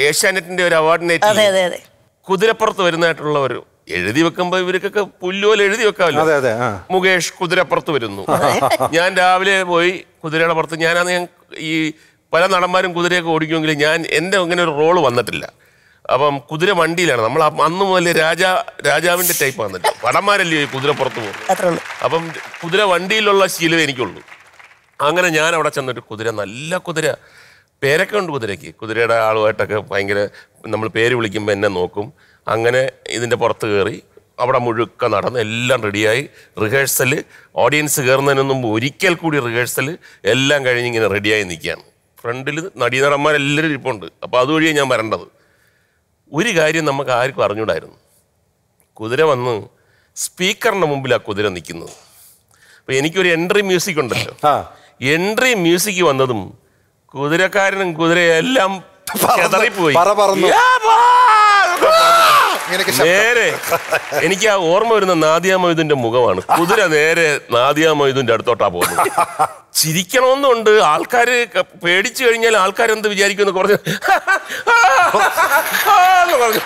ഏഷ്യാനെറ്റിന്റെ ഒരു അവാർഡിനെ അതെ അതെ അതെ. കുതിരപ്പുറത്ത് വരുന്നതായിട്ടുള്ള ഒരു എഴുതി വെക്കുമ്പോ ഇവർക്കൊക്കെ പുല്ലുപോലെ എഴുതി വെക്കാമല്ലോ. അതെ അതെ ആ. മുകേഷ് കുതിരപ്പുറത്ത് വരുന്നു. ഞാൻ രാവിലെ പോയി കുതിരയുടെ പുറത്ത് ഞാനാന്ന് ഞാൻ ഈ പല നടന്മാരും കുതിരയൊക്കെ ഓടിക്കുമെങ്കിലും ഞാൻ എന്റെ അങ്ങനെ ഒരു റോൾ വന്നിട്ടില്ല. അപ്പം കുതിര വണ്ടിയിലാണ്. നമ്മൾ അന്ന് മുതൽ രാജാ രാജാവിന്റെ ടൈപ്പ് വന്നിട്ട് പടന്മാരല്ലേ ഈ കുതിരപ്പുറത്ത് പോകും അത്രേ ഉള്ളൂ. അപ്പം കുതിര വണ്ടിയിലുള്ള ശീലം എനിക്കുള്ളൂ. അങ്ങനെ ഞാൻ അവിടെ ചെന്നിട്ട് കുതിര നല്ല കുതിര. പേരൊക്കെ ഉണ്ട് കുതിരയ്ക്ക് കുതിരയുടെ ആളുമായിട്ടൊക്കെ ഭയങ്കര നമ്മൾ പേര് വിളിക്കുമ്പോൾ എന്നെ നോക്കും. അങ്ങനെ ഇതിന്റെ പുറത്ത് കയറി അവിടെ മുഴുക്ക നടന്ന് എല്ലാം റെഡിയായി. റിഹേഴ്സൽ ഓഡിയൻസ് കയറുന്നതിന് മുമ്പ് ഒരിക്കൽ കൂടി റിഹേഴ്സൽ എല്ലാം കഴിഞ്ഞ് ഇങ്ങനെ റെഡിയായി നിൽക്കുകയാണ്. ഫ്രണ്ടിൽ നടീനടന്മാരെല്ലാവരും ഇരിപ്പുണ്ട്. അപ്പോൾ അതുവഴിയാണ് ഞാൻ വരേണ്ടത്. ഒരു കാര്യം നമുക്ക് ആർക്കും അറിഞ്ഞൂടായിരുന്നു. കുതിര വന്ന് സ്പീക്കറിന്റെ മുമ്പിൽ ആ കുതിര നിൽക്കുന്നത്. അപ്പോൾ എനിക്കൊരു എൻട്രി മ്യൂസിക് ഉണ്ടല്ലോ. എൻട്രി മ്യൂസിക് വന്നതും കുതിരക്കാരനും കുതിരയെല്ലാം എല്ലാം ചെതറിപ്പോയി പറ പറന്നു. യാ ബാ! നേരെ എനിക്ക് ആ ഓർമ്മ വരുന്ന നാദിയ മൊയ്തുന്റെ മുഖമാണ് കുതിര നേരെ നാദിയ മൊയ്തുന്റെ അടുത്തോട്ടാ പോകുന്നത് ചിരിക്കണമെന്നുണ്ട് ആൾക്കാര് പേടിച്ചു കഴിഞ്ഞാൽ ആൾക്കാരെന്ത് വിചാരിക്കുമെന്ന് കുറച്ച് പറഞ്ഞു